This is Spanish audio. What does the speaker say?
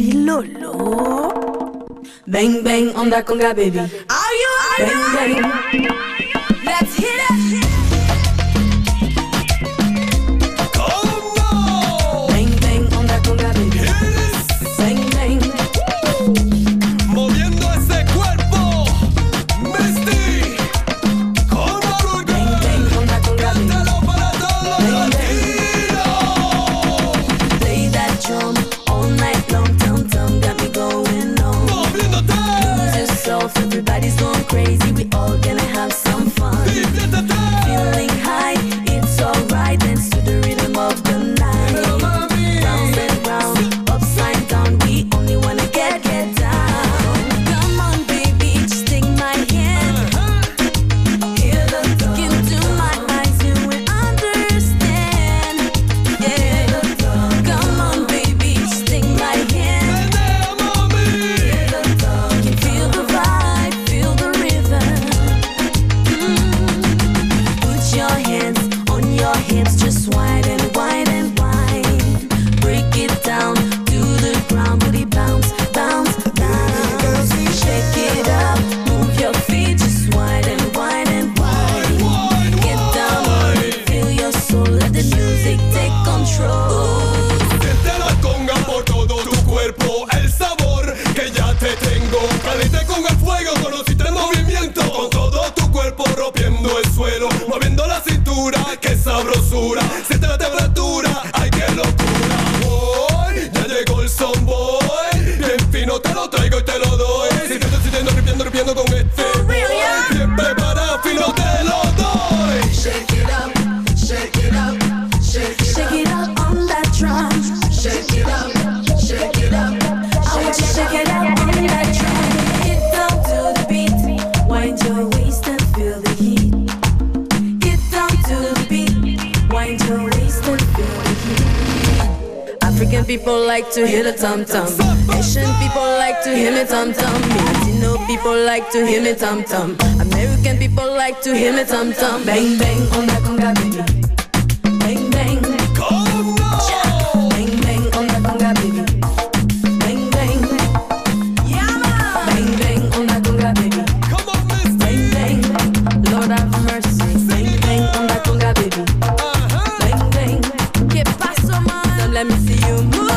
Pilolo. Bang bang on the conga baby. Are you? Bang bang. Let's hit. Everybody's going crazy. Sway and sway and sway, break it down to the ground, let it bounce, bounce, bounce. Shake it up, move your feet. Just wide and sway and wide. get down, feel your soul, let the music take control. Siente la conga por todo tu cuerpo, el sabor que ya te tengo caliente con el fuego, solo si te movimiento, con todo tu cuerpo rompiendo el suelo, moviendo las locura. people like to hear the tom tom. Asian people like to hear me tom tom. Latino people like to hear me tom tom. American people like to hear me tom tom. Bang bang on that conga baby. let me see you move.